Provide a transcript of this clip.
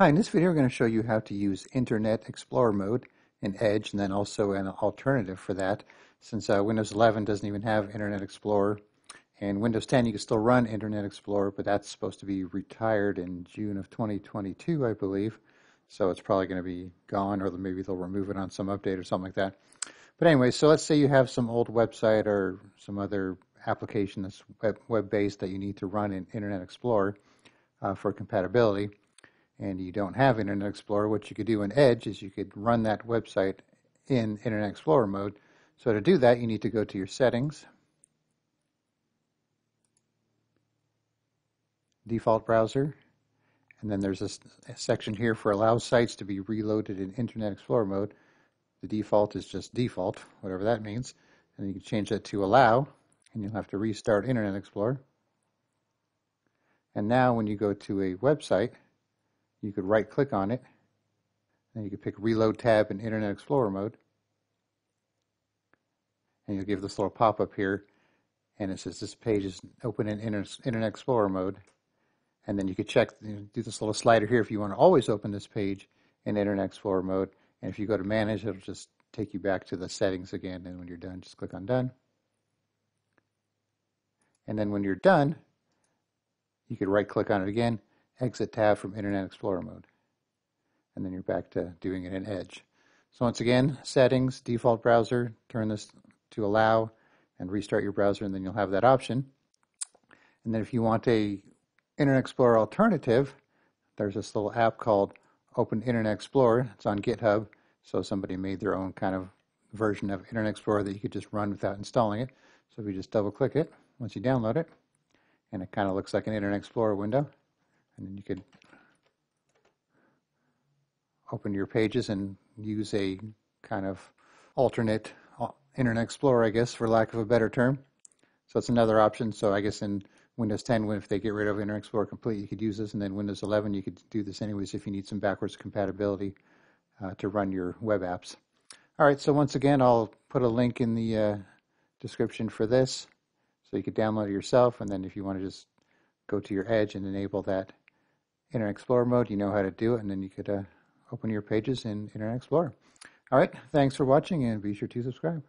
Hi, in this video we're going to show you how to use Internet Explorer mode in Edge and then also an alternative for that since uh, Windows 11 doesn't even have Internet Explorer. And Windows 10 you can still run Internet Explorer but that's supposed to be retired in June of 2022 I believe. So it's probably going to be gone or maybe they'll remove it on some update or something like that. But anyway, so let's say you have some old website or some other application that's web-based that you need to run in Internet Explorer uh, for compatibility and you don't have Internet Explorer, what you could do in Edge is you could run that website in Internet Explorer mode. So to do that, you need to go to your settings, default browser, and then there's a, a section here for allow sites to be reloaded in Internet Explorer mode. The default is just default, whatever that means. And you can change that to allow, and you'll have to restart Internet Explorer. And now when you go to a website, you could right click on it. And you could pick reload tab in Internet Explorer mode. And you'll give this little pop-up here and it says this page is open in Internet Explorer mode. And then you could check you know, do this little slider here if you want to always open this page in Internet Explorer mode. And if you go to manage it'll just take you back to the settings again. And when you're done just click on done. And then when you're done you could right click on it again exit tab from Internet Explorer mode. And then you're back to doing it in Edge. So once again, settings, default browser, turn this to allow and restart your browser and then you'll have that option. And then if you want a Internet Explorer alternative, there's this little app called Open Internet Explorer. It's on GitHub. So somebody made their own kind of version of Internet Explorer that you could just run without installing it. So if you just double click it, once you download it, and it kind of looks like an Internet Explorer window, and then you could open your pages and use a kind of alternate uh, Internet Explorer, I guess, for lack of a better term. So it's another option. So I guess in Windows 10, if they get rid of Internet Explorer completely, you could use this. And then Windows 11, you could do this anyways if you need some backwards compatibility uh, to run your web apps. All right, so once again, I'll put a link in the uh, description for this so you could download it yourself. And then if you want to just go to your Edge and enable that Internet Explorer mode, you know how to do it, and then you could uh, open your pages in Internet Explorer. All right, thanks for watching, and be sure to subscribe.